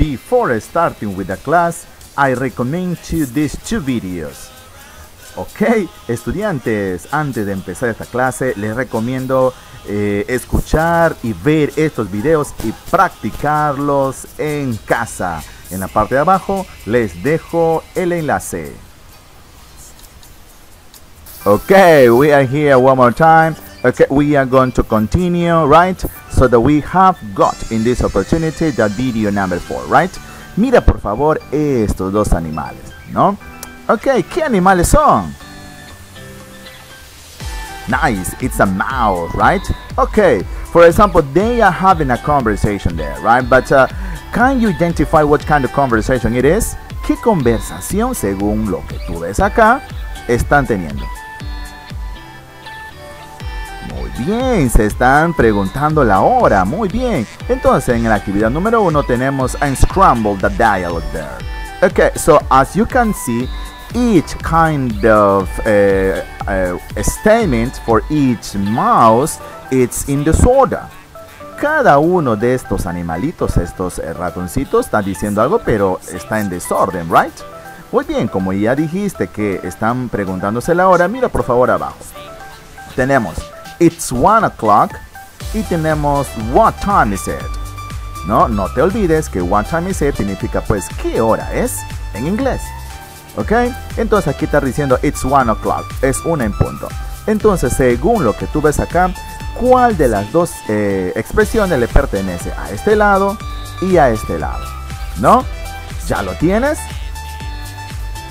Before starting with the class, I recommend you these two videos. Ok, estudiantes, antes de empezar esta clase, les recomiendo eh, escuchar y ver estos videos y practicarlos en casa. En la parte de abajo les dejo el enlace. Okay, we are here one more time. Okay, we are going to continue, right? So that we have got in this opportunity the video number four, right? Mira por favor estos dos animales, ¿no? Ok, ¿qué animales son? Nice, it's a mouse, right? Okay, for example, they are having a conversation there, right? But uh, can you identify what kind of conversation it is? ¿Qué conversación, según lo que tú ves acá, están teniendo? Bien, se están preguntando la hora, muy bien. Entonces, en la actividad número uno tenemos unscramble the dialogue there. Okay, so as you can see, each kind of uh, uh, statement for each mouse it's in disorder. Cada uno de estos animalitos, estos eh, ratoncitos, está diciendo algo, pero está en desorden, right? Muy bien, como ya dijiste que están preguntándose la hora, mira por favor abajo. Tenemos It's one o'clock y tenemos What time is it? No, no te olvides que What time is it significa pues qué hora es en inglés. ¿Ok? Entonces aquí está diciendo It's one o'clock. Es una en punto. Entonces, según lo que tú ves acá, ¿cuál de las dos eh, expresiones le pertenece a este lado y a este lado? ¿No? ¿Ya lo tienes?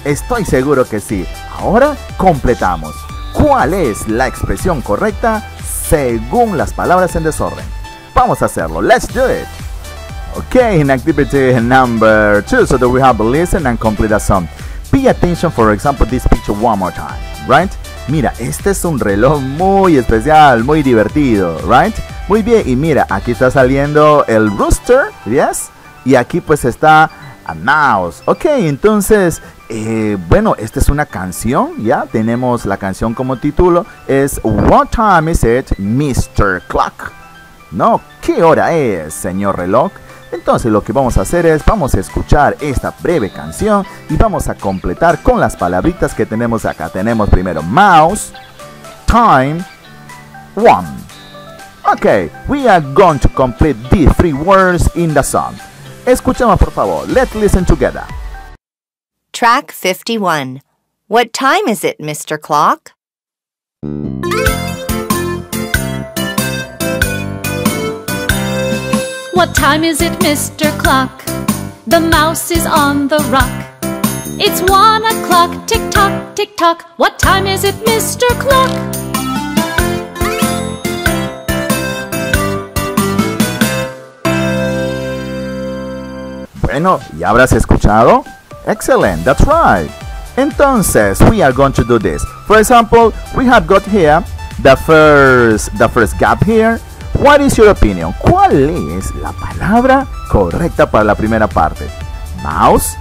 Estoy seguro que sí. Ahora completamos. ¿Cuál es la expresión correcta según las palabras en desorden? Vamos a hacerlo. Let's do it. Okay, in activity number two, so that we have a listen and complete a sum. Pay attention, for example, this picture one more time, right? Mira, este es un reloj muy especial, muy divertido, right? Muy bien, y mira, aquí está saliendo el rooster, yes? Y aquí pues está a mouse. Ok, entonces, eh, bueno, esta es una canción, ya tenemos la canción como título, es What time is it, Mr. Clock? No, ¿qué hora es, señor reloj? Entonces lo que vamos a hacer es, vamos a escuchar esta breve canción y vamos a completar con las palabritas que tenemos acá. Tenemos primero mouse, time, one. Okay, we are going to complete these three words in the song. Escuchemos por favor. Let's listen together. Track 51. What time is it, Mr. Clock? What time is it, Mr. Clock? The mouse is on the rock. It's one o'clock, tick tock, tick tock. What time is it, Mr. Clock? Bueno, ¿ya habrás escuchado? Excellent, that's right. Entonces, we are going to do this. For example, we have got here the first the first gap here. What is your opinion? ¿Cuál es la palabra correcta para la primera parte? Mouse,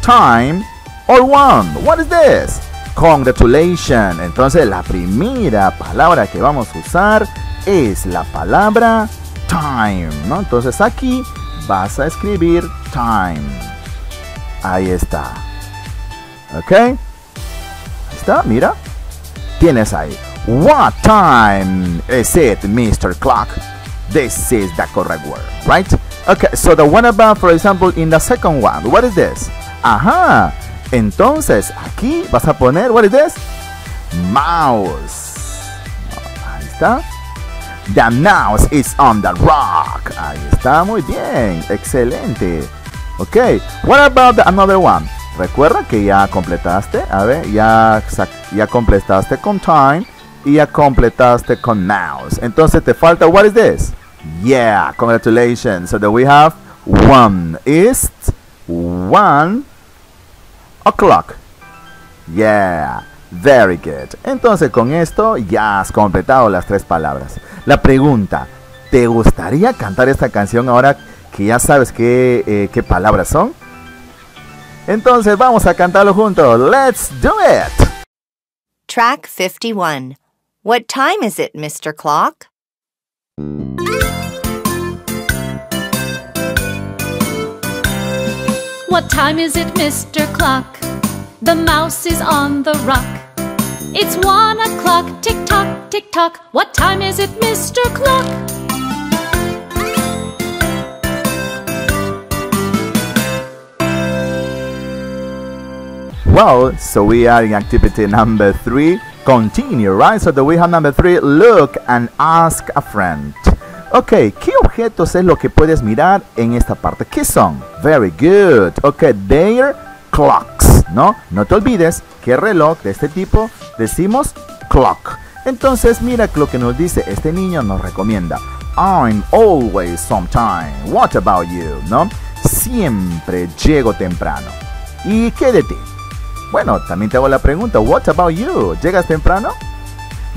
time or one? What is this? Congratulations. Entonces, la primera palabra que vamos a usar es la palabra time, ¿no? Entonces, aquí vas a escribir time. Ahí está. ¿Ok? Ahí está, mira. Tienes ahí. What time is it, Mr. Clock? This is the correct word, right? Okay, so the one about, for example, in the second one, what is this? Ajá. Entonces, aquí vas a poner, what is this? Mouse. Ahí está. The mouse is on the rock. Ahí está, muy bien. Excelente. Ok, what about the another one? Recuerda que ya completaste, a ver, ya, ya completaste con time y ya completaste con mouse. Entonces te falta, what is this? Yeah, congratulations. So that we have one is one o'clock. Yeah, very good. Entonces con esto ya has completado las tres palabras. La pregunta, ¿te gustaría cantar esta canción ahora que ya sabes qué, eh, qué palabras son? Entonces vamos a cantarlo juntos. Let's do it. Track 51. What time is it, Mr. Clock? What time is it, Mr. Clock? The mouse is on the rock. It's one o'clock, tick tock, tick tock. What time is it, Mr. Clock? Well, so we are in activity number three. Continue, right? So that we have number three. Look and ask a friend. Ok, ¿qué objetos es lo que puedes mirar en esta parte? ¿Qué son? Very good. Ok, they're clocks, ¿no? No te olvides que reloj de este tipo decimos clock. Entonces, mira lo que nos dice este niño, nos recomienda. I'm always on time. What about you? ¿No? Siempre llego temprano. ¿Y qué de ti? Bueno, también te hago la pregunta, what about you? ¿Llegas temprano?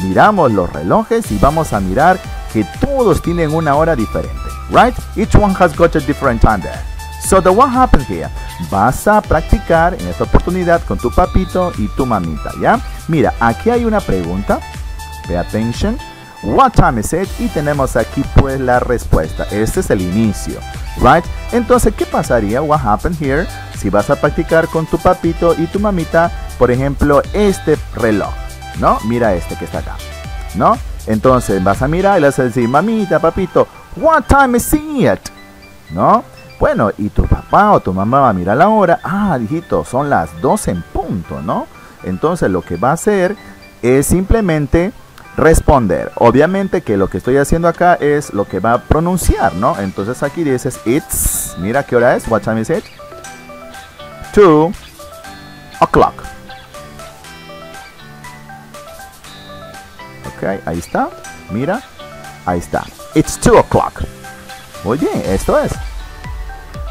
Miramos los relojes y vamos a mirar que todos tienen una hora diferente, right? Each one has got a different time there. So the what happens here? Vas a practicar en esta oportunidad con tu papito y tu mamita, ¿ya? Mira, aquí hay una pregunta. Pay attention. What time is it? Y tenemos aquí pues la respuesta. Este es el inicio, right? Entonces, ¿qué pasaría? What happened here? Si vas a practicar con tu papito y tu mamita, por ejemplo, este reloj, ¿no? Mira este que está acá, ¿no? Entonces vas a mirar y le vas a decir, mamita, papito, what time is it? ¿No? Bueno, y tu papá o tu mamá va a mirar la hora. Ah, hijito, son las 12 en punto, ¿no? Entonces lo que va a hacer es simplemente responder. Obviamente que lo que estoy haciendo acá es lo que va a pronunciar, ¿no? Entonces aquí dices, it's, mira qué hora es, what time is it? 2 o'clock. Ok, ahí está. Mira, ahí está. It's 2 o'clock. Muy bien, esto es.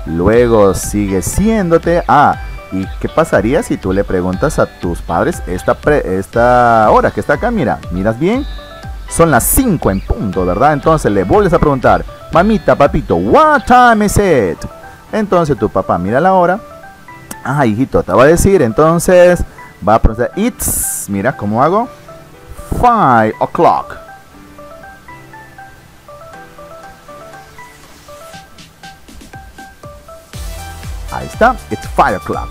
Luego sigue siéndote. Ah, ¿y qué pasaría si tú le preguntas a tus padres esta, esta hora que está acá? Mira, miras bien. Son las 5 en punto, ¿verdad? Entonces le vuelves a preguntar, mamita, papito, what time is it? Entonces tu papá mira la hora. Ah, hijito, te va a decir. Entonces va a pronunciar it's. Mira cómo hago. 5 o'clock. Está, it's 5 o'clock.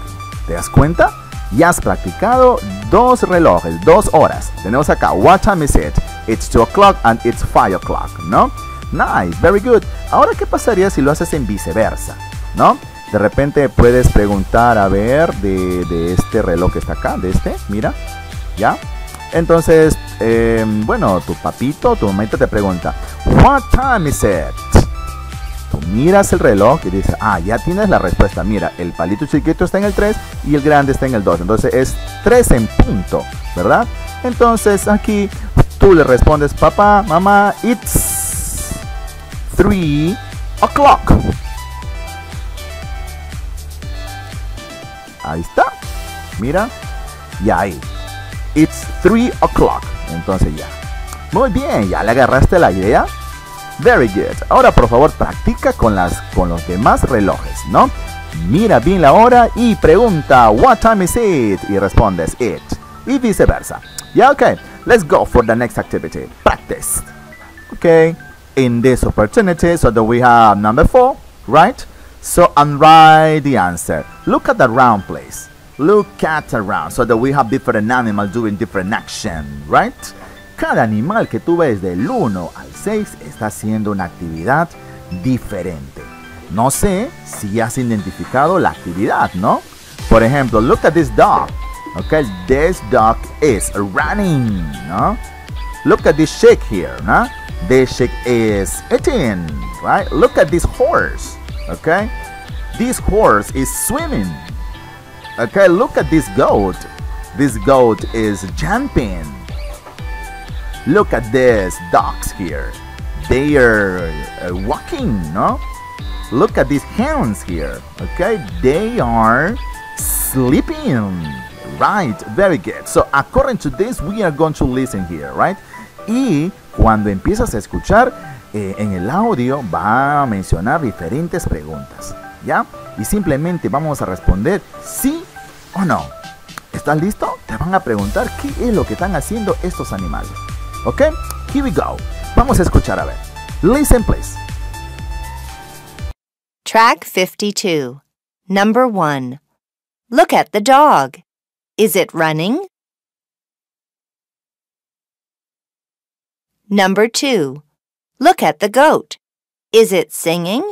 ¿Te das cuenta? Ya has practicado dos relojes, dos horas. Tenemos acá, what time is it? It's 2 o'clock and it's 5 o'clock, ¿no? Nice, very good. Ahora, ¿qué pasaría si lo haces en viceversa? ¿No? De repente puedes preguntar, a ver, de, de este reloj que está acá, de este, mira, ¿ya? Entonces, eh, bueno, tu papito, tu mamita te pregunta, What time is it? Miras el reloj y dices, ah, ya tienes la respuesta. Mira, el palito chiquito está en el 3 y el grande está en el 2. Entonces es 3 en punto, ¿verdad? Entonces aquí tú le respondes, papá, mamá, it's 3 o'clock. Ahí está. Mira. Y ahí. It's 3 o'clock. Entonces ya. Muy bien, ya le agarraste la idea. Very good. Ahora por favor practica con, las, con los demás relojes, ¿no? Mira bien la hora y pregunta What time is it? Y respondes it. Y viceversa. Yeah, okay. Let's go for the next activity. Practice. Okay. In this opportunity, so that we have number four, right? So and write the answer. Look at the round place. Look at around so that we have different animals doing different action, right? Cada animal que tú ves del 1 al 6 está haciendo una actividad diferente. No sé si has identificado la actividad, ¿no? Por ejemplo, look at this dog. Okay, this dog is running, ¿no? Look at this sheep here, ¿no? This sheep is eating, right? Look at this horse, okay? This horse is swimming. Okay, look at this goat. This goat is jumping. Look at this dogs here. They are uh, walking, no? Look at these hands here. Okay, they are sleeping. Right, very good. So according to this, we are going to listen here, right? Y cuando empiezas a escuchar eh, en el audio va a mencionar diferentes preguntas, ¿ya? Y simplemente vamos a responder sí o no. ¿Estás listo? Te van a preguntar qué es lo que están haciendo estos animales. ¿Ok? Here we go. Vamos a escuchar a ver. Listen, please. Track 52. Number 1. Look at the dog. Is it running? Number 2. Look at the goat. Is it singing?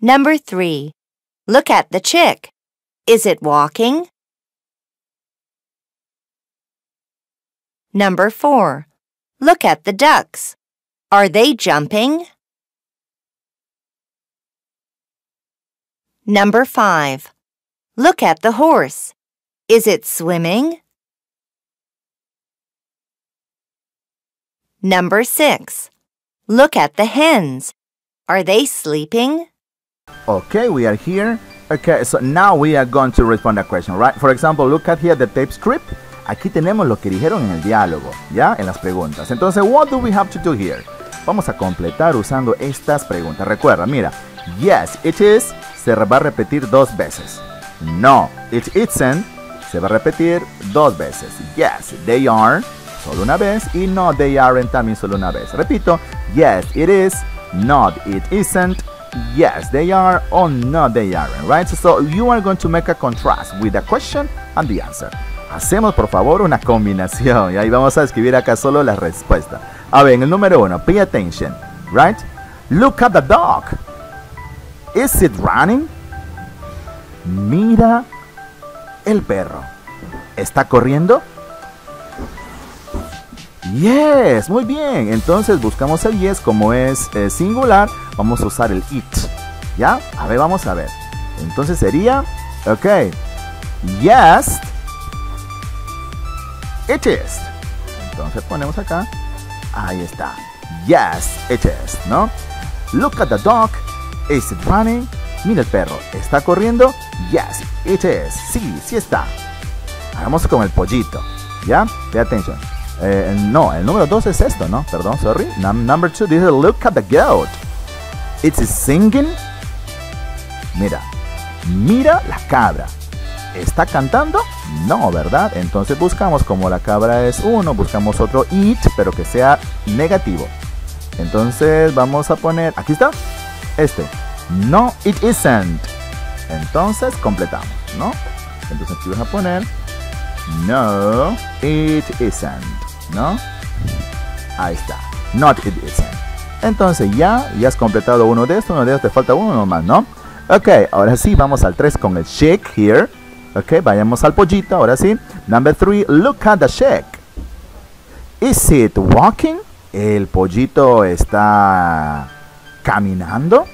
Number 3. Look at the chick. Is it walking? Number 4. Look at the ducks. Are they jumping? Number 5. Look at the horse. Is it swimming? Number 6. Look at the hens. Are they sleeping? Okay, we are here. Okay, so now we are going to respond a question, right? For example, look at here the tape script. Aquí tenemos lo que dijeron en el diálogo, ¿ya? En las preguntas. Entonces, what do we have to do here? Vamos a completar usando estas preguntas. Recuerda, mira, yes, it is se va a repetir dos veces. No, it isn't se va a repetir dos veces. Yes, they are solo una vez y no, they aren't también solo una vez. Repito, yes, it is, not, it isn't, yes, they are, or no, they aren't, right? So you are going to make a contrast with the question and the answer. Hacemos por favor una combinación y ahí vamos a escribir acá solo la respuesta. A ver, el número uno, pay attention, right? Look at the dog. Is it running? Mira el perro. ¿Está corriendo? Yes, muy bien. Entonces buscamos el yes como es eh, singular. Vamos a usar el it. ¿Ya? A ver, vamos a ver. Entonces sería, ok. Yes, it is. Entonces ponemos acá. Ahí está. Yes, it is, ¿no? Look at the dog. Is it running? Mira el perro. ¿Está corriendo? Yes, it is. Sí, sí está. Hagamos con el pollito. ¿Ya? Pay attention. Eh, no, el número 2 es esto, ¿no? Perdón, sorry. number 2 dice look at the goat. It's singing. Mira. Mira la cabra. ¿Está cantando? No, ¿verdad? Entonces buscamos como la cabra es uno, buscamos otro it, pero que sea negativo. Entonces vamos a poner, aquí está, este. No, it isn't. Entonces completamos, ¿no? Entonces aquí vas a poner, no, it isn't, ¿no? Ahí está, not it isn't. Entonces ya, ya has completado uno de estos, uno de estos, te falta uno más, ¿no? Ok, ahora sí, vamos al 3 con el shake here. Ok, vayamos al pollito, ahora sí. Number 3, look at the shake. Is it walking? El pollito está caminando.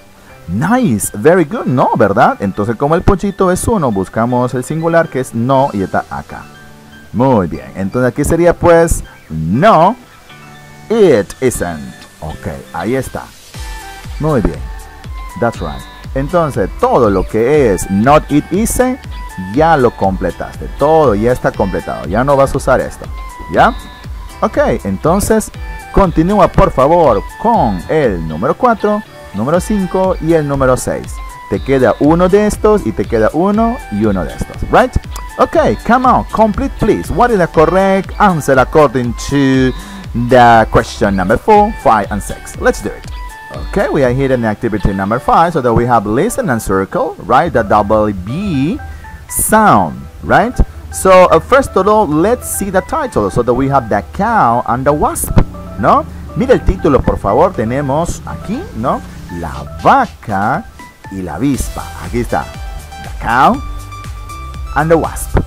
Nice, very good, no, ¿verdad? Entonces como el pollito es uno, buscamos el singular que es no y está acá. Muy bien, entonces aquí sería pues no, it isn't. Ok, ahí está. Muy bien, that's right. Entonces todo lo que es not it isn't, ya lo completaste. Todo ya está completado, ya no vas a usar esto. ¿Ya? Ok, entonces continúa por favor con el número 4 número 5 y el número 6. Te queda uno de estos y te queda uno y uno de estos, right? Okay, come on, complete please. What is the correct answer according to the question number 4, 5 and 6? Let's do it. Okay, we are here in activity number 5 so that we have listen and circle, right? The double B sound, right? So uh, first of all, let's see the title so that we have the cow and the wasp, ¿no? Mira el título, por favor, tenemos aquí, ¿no? la vaca y la avispa. Aquí está. The cow and the wasp.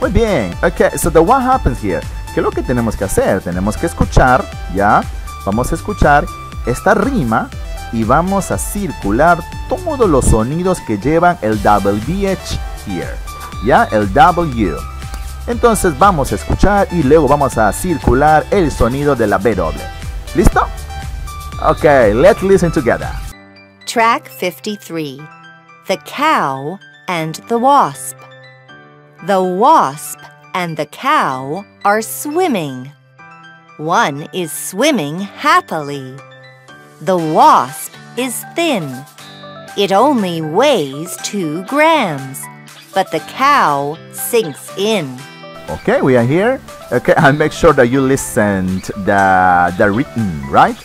Muy bien. Okay, so the what happens here? ¿Qué es lo que tenemos que hacer? Tenemos que escuchar, ¿ya? Vamos a escuchar esta rima y vamos a circular todos los sonidos que llevan el WH here. ¿Ya? El W. Entonces vamos a escuchar y luego vamos a circular el sonido de la W. ¿Listo? Okay, let's listen together. Track 53 The Cow and the Wasp. The wasp and the cow are swimming. One is swimming happily. The wasp is thin. It only weighs two grams, but the cow sinks in. Okay, we are here. Okay, and make sure that you listened the the written, right?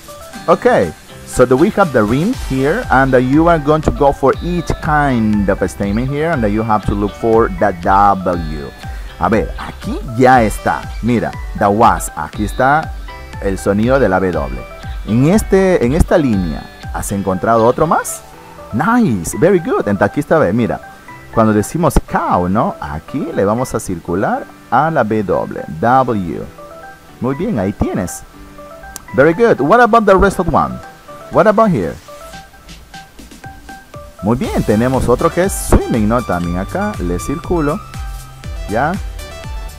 Okay, So do we have the rim here and you are going to go for each kind of statement here and uh, you have to look for the W. A ver, aquí ya está. Mira, the was. Aquí está el sonido de la W. En, este, en esta línea, ¿has encontrado otro más? Nice, very good. Entonces aquí está, mira. Cuando decimos cow, ¿no? Aquí le vamos a circular a la B doble. W. Muy bien, ahí tienes. Very good. What about the rest of one? What about here? Muy bien, tenemos otro que es swimming, ¿no? También acá le circulo. ¿Ya?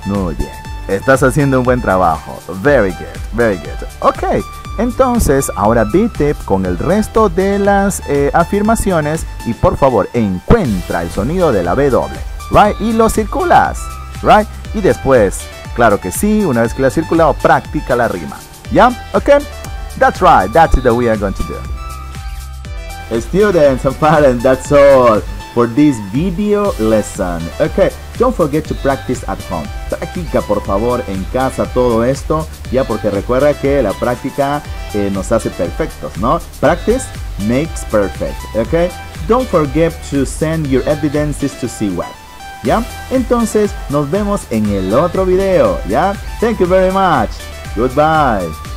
Muy bien. Estás haciendo un buen trabajo. Very good, very good. Ok, entonces ahora vete con el resto de las eh, afirmaciones y por favor encuentra el sonido de la B doble. Right? Y lo circulas. Right? Y después, claro que sí, una vez que lo has circulado, practica la rima. ¿Ya? Ok. That's right, that's it that we are going to do. Students and parents, that's all for this video lesson. Okay, don't forget to practice at home. Practica por favor en casa todo esto, ya porque recuerda que la práctica eh, nos hace perfectos, ¿no? Practice makes perfect, okay? Don't forget to send your evidences to CWeb. ¿Ya? Entonces nos vemos en el otro video, ¿ya? Thank you very much. Goodbye.